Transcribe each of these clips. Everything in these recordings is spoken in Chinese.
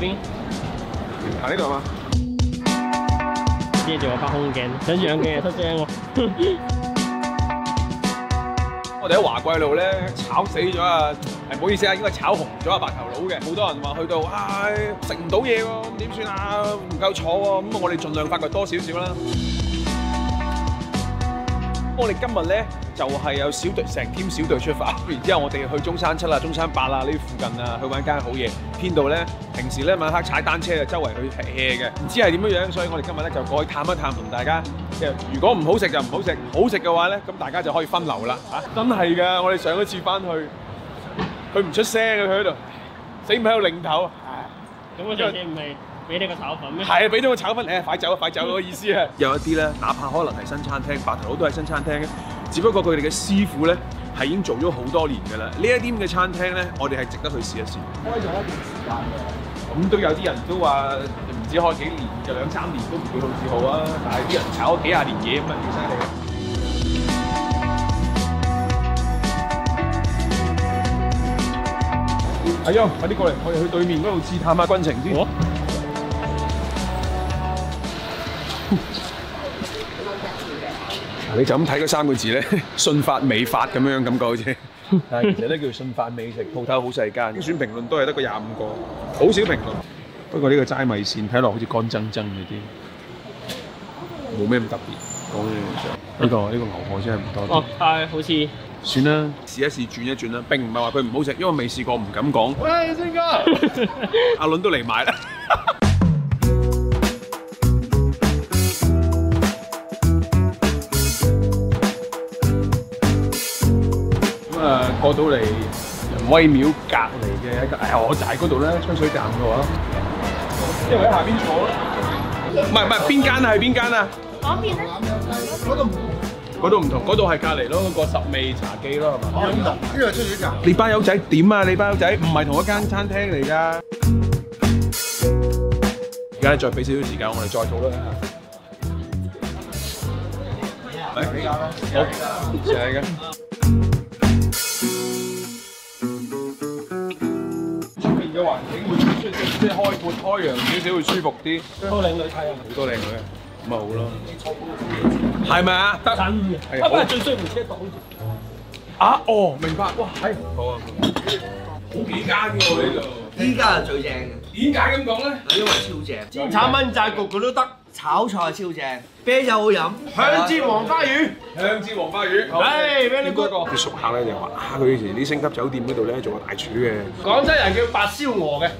邊，行呢度啊嘛。遮住我拍空鏡，想養嘅嘢出聲喎。我哋喺華貴路咧炒死咗啊！係唔好意思啊，應該炒紅咗啊白頭佬嘅。好多人話去到，唉食唔到嘢喎，咁點算啊？唔夠坐喎，咁我哋盡量發掘多少少啦。我哋今日咧就係、有小隊成 team 小隊出發，然之後我哋去中山七啊、中山八啊呢附近啊，去揾間好嘢。編到咧平時咧晚黑踩單車啊，周圍去 hea 嘅，唔知係點樣樣，所以我哋今日咧就過去探一探，同大家即係如果唔好食就唔好食，好食嘅話咧，咁大家就可以分流啦嚇、真係㗎！我哋上一次翻去，佢唔出聲嘅，佢喺度死唔喺度擰頭。咁我上次唔係俾你個炒粉咩？係啊，俾咗個炒粉，誒快走啊，快走嗰個意思啊！有一啲咧，哪怕可能係新餐廳，白頭佬都係新餐廳嘅，只不過佢哋嘅師傅咧係已經做咗好多年㗎啦。呢一啲咁嘅餐廳咧，我哋係值得去試一試。開咗一段時間嘅，咁都有啲人都話唔知開幾年，就兩三年都唔會好自豪啊！但係啲人炒咗幾廿年嘢咁啊，幾犀利啊！阿央，快啲過嚟，我哋去對面嗰度試探下軍情先。你就咁睇嗰三個字咧，信發美發咁樣感覺好似，但係其實咧叫信發美食，鋪頭好細間，精選評論都係得個廿五個，好少評論。不過呢個齋米線睇落好似乾爭爭嗰啲，冇咩咁特別。講呢樣呢個呢個牛河真係唔多哦，係好似算啦，試一試轉一轉啦。並唔係話佢唔好食，因為未試過唔敢講。喂，星哥，阿倫都嚟埋啦。過到嚟仁威廟隔離嘅一個，誒，我就喺嗰度咧，吹水站嘅話，因為喺下邊坐咯。唔係唔係，邊間啊？係邊間啊？嗰邊咧，嗰度唔同，嗰度係隔離咯，嗰個十味茶記咯，係嘛？呢個出水站。你班友仔點啊？你班友仔唔係同一間餐廳嚟㗎。而家再俾少少時間，我哋再討論一下。嚟呢間啦，好，就係嘅。嘅環境會出即係開闊開揚少少，會舒服啲。多靚女睇啊！好多靚女啊，咁咪好咯。係咪啊？得。啊不過好最衰部車擋住。啊，哦，明白。哇，係。好啊。好幾間嘅喎呢度。依家係最正嘅，點解咁講咧？因為超正。煎炒炆炸焗佢都得。炒菜超正，啤酒好飲。香煎黃花魚，香煎黃花魚。唉，very good 啲熟客咧就話啊，佢以前啲星級酒店嗰度咧做過大廚嘅。廣州人叫白燒鵝嘅，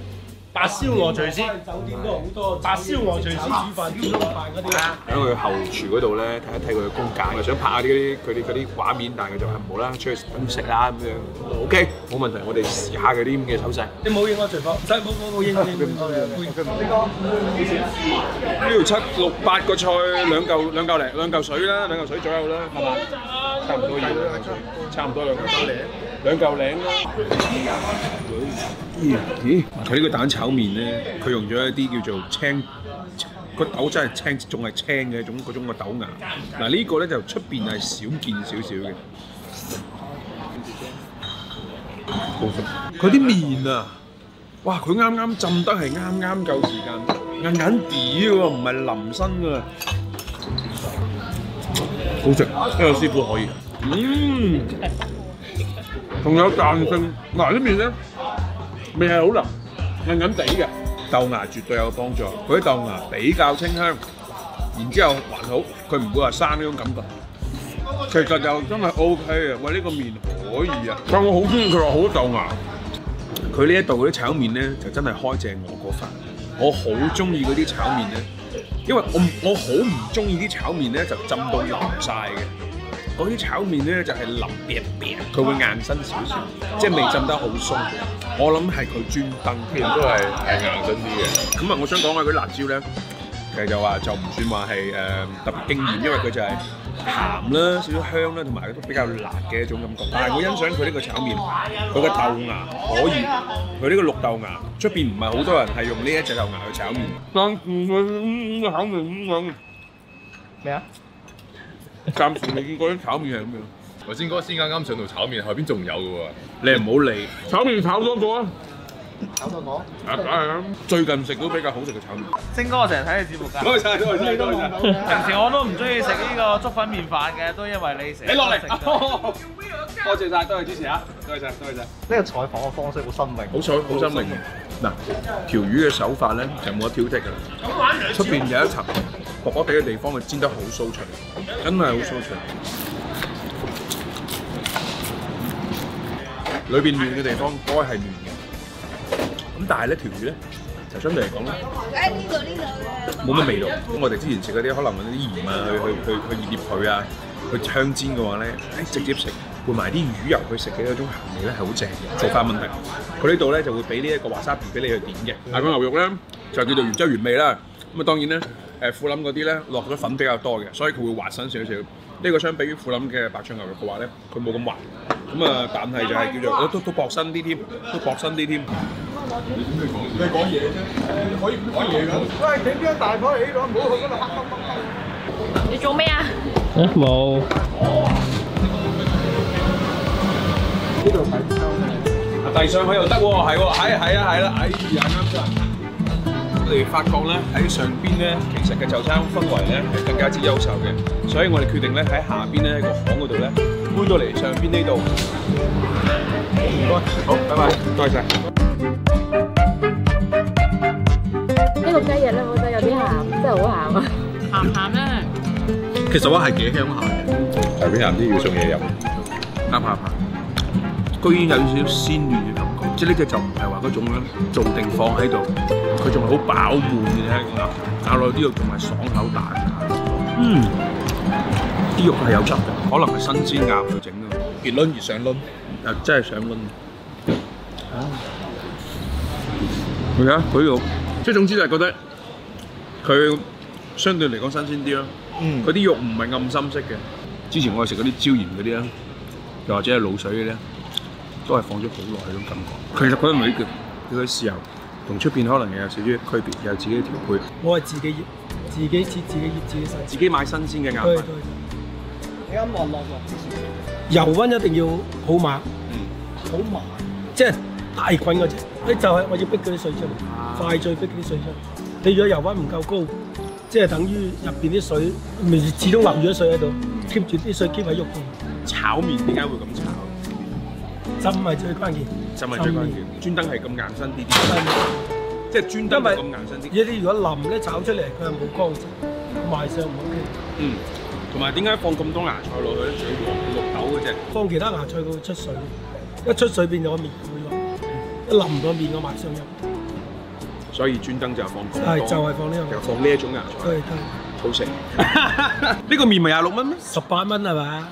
白燒鵝廚師。酒店都好多白燒鵝廚師煮飯、煮飯嗰啲啊。喺佢後廚嗰度咧睇一睇佢嘅工價，我想拍下啲嗰啲佢哋嗰啲畫面，但係佢就話唔好啦，出去揾食啦咁樣。OK，冇問題，我哋試下嗰啲咁嘅手勢。你冇影我廚房，唔使冇冇冇應應呢度七六八個菜，兩嚿兩嚿零兩嚿水啦，兩嚿水左右啦，係嘛？差唔多要兩嚿水，差唔多兩嚿零，兩嚿零啦。咦咦？佢呢個蛋炒麵咧，佢用咗一啲叫做青個豆真係青，仲係青嘅一種嗰種個豆芽。嗱呢個咧就出邊係少見少少嘅。好食。佢啲面啊！哇！佢啱啱浸得係啱啱夠時間，硬硬啲喎，唔係淋身㗎。好食，呢個師傅可以。嗯，仲有彈性。嗱呢面咧，味係好腍，硬硬地嘅。豆芽絕對有幫助，佢啲豆芽比較清香，然之後還好，佢唔會話生呢種感覺。其實又真係 O K 啊！喂，呢個麵可以啊，但我好中意佢話好多豆芽。佢呢一度嗰啲炒麵咧，就真係開正我嗰份。我好中意嗰啲炒麵咧，因為我我好唔中意啲炒麵咧就浸到腍晒嘅。嗰啲炒麵咧就係腍癟癟，佢會硬身少少，即係未浸得好鬆。我諗係佢專登，其實都係係硬身啲嘅。咁啊，我想講下嗰啲辣椒咧，其實就話就唔算話係誒特別驚豔，因為佢就係鹹啦、少少香啦，同埋都比較辣嘅一種感覺。但係我欣賞佢呢個炒麵，佢個豆芽可以，佢呢個綠豆芽出邊唔係好多人係用呢一隻豆芽去炒麵。但係炒麵咁樣，咩啊？暫時未見過啲炒麵係咁樣。頭先嗰先啱啱上到炒麵，後邊仲有嘅喎。你唔好理，炒麵炒多個啊！啊，梗係啦，最近食到比較好食嘅炒麵。星哥，我成日睇你節目㗎。多謝多謝多謝。平時我都唔中意食呢個粥粉麵飯嘅，都因為你食你落嚟食。多謝晒，多謝支持啊！多謝晒，多謝晒。呢個採訪嘅方式好新穎。好彩好心靈嗱，條魚嘅手法咧就冇得挑剔㗎啦。出邊有一層薄薄地嘅地方，佢煎得好酥脆，真係好酥脆。裏邊嫩嘅地方該係嫩嘅，咁但係咧條魚咧就相對嚟講咧誒呢度呢度。冇乜味道。咁我哋之前食嗰啲可能嗰啲鹽啊，去去去去醃佢啊，去香煎嘅話咧，誒直接食配埋啲魚油去食嘅嗰種鹹味咧係好正嘅，做法問題。佢呢度咧就會俾呢一個華沙皮俾你去點嘅。大個牛肉咧就叫做原汁原味啦。咁啊當然咧誒富林嗰啲咧落咗粉比較多嘅，所以佢會滑身少少。呢個相比於富林嘅白灼牛肉嘅話咧，佢冇咁滑。咁啊，但係就係叫做都都薄身啲添，都薄身啲添。你講嘢啫，可以唔講嘢㗎。喂，整張大台嚟呢度，唔好去嗰度黑。你做咩啊？冇。遞上去又得喎，係喎，係係啊係啦，哎呀啱晒。我哋發覺咧喺上邊咧，其實嘅就餐氛圍咧係更加之優秀嘅，所以我哋決定咧喺下邊咧喺個房嗰度咧搬到嚟上邊呢度。唔該，好，拜拜，多謝晒。呢個雞翼咧，我覺得有啲鹹，真係好鹹啊！鹹鹹咧，其實我係幾香下嘅，隨便人啲要送嘢飲，啱下下。居然有少少鮮嫩嘅感覺，即係呢只就唔係話嗰種咧做定放喺度，佢仲係好飽滿嘅，咬咬落啲肉仲係爽口彈牙。嗯，啲肉係有汁嘅，可能係新鮮鴨去整嘅，越攆越想攆，啊真係想攆。係啊，佢肉，即係總之就係覺得佢相對嚟講新鮮啲咯。嗯佢啲肉唔係暗深色嘅。之前我哋食嗰啲椒鹽嗰啲啊，又或者係滷水嗰啲，都係放咗好耐嗰種感覺。其實嗰啲味叫叫佢豉油，同出邊可能又有少少區別，有自己嘅調配。我係自己醃，自己切，自己醃，自己洗。自己買新鮮嘅鴨對對對，你啱落落落油温一定要好猛，嗯，好麻，即係大菌嗰只。你就係我要逼嗰啲水出嚟，快脆逼啲水出嚟。你如果油温唔夠高，即係等於入邊啲水咪始終流咗水喺度，keep 住啲水 keep 喺肉度，炒面點解會咁炒？浸係最關鍵。浸係最關鍵，專登係咁硬身啲啲，即係專登係咁硬身啲。而啲如果腍咧炒出嚟，佢係冇光澤，賣相唔 OK。嗯，同埋點解放咁多芽菜落去咧？最黃綠豆嗰只。放其他芽菜佢會出水，一出水變咗個麵會滑，一淋個面個賣相入。所以專登就係放咁多係就係放呢樣就放呢一種芽菜，對對，好食。呢個面咪廿六蚊咩？十八蚊係嘛？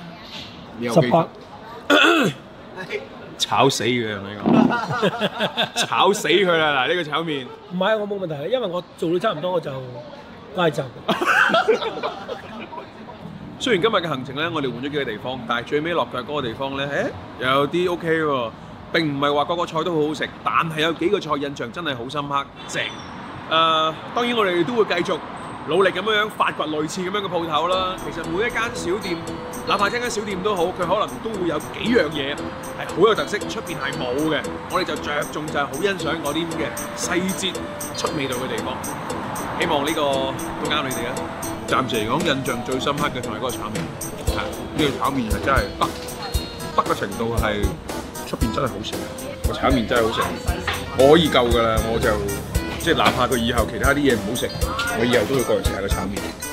十八。炒死佢係咪咁？炒死佢啦！嗱，呢個炒麵。唔係我冇問題，因為我做到差唔多我就拉走。雖然今日嘅行程咧，我哋換咗幾個地方，但係最尾落腳嗰個地方咧，誒又有啲 OK 喎。並唔係話個個菜都好好食，但係有幾個菜印象真係好深刻，正。誒、當然我哋都會繼續努力咁樣樣發掘類似咁樣嘅鋪頭啦。其實每一間小店，哪怕一間小店都好，佢可能都會有幾樣嘢係好有特色，出邊係冇嘅。我哋就着重就係好欣賞嗰啲咁嘅細節出味道嘅地方。希望呢個都啱你哋啊！暫時嚟講，印象最深刻嘅仲係嗰個炒麵，係呢、個炒麵係真係得得嘅程度係出邊真係好食，個炒麵真係好食，我可以夠㗎啦，我就即係哪怕佢以後其他啲嘢唔好食，我以後都會過嚟食下個炒麵。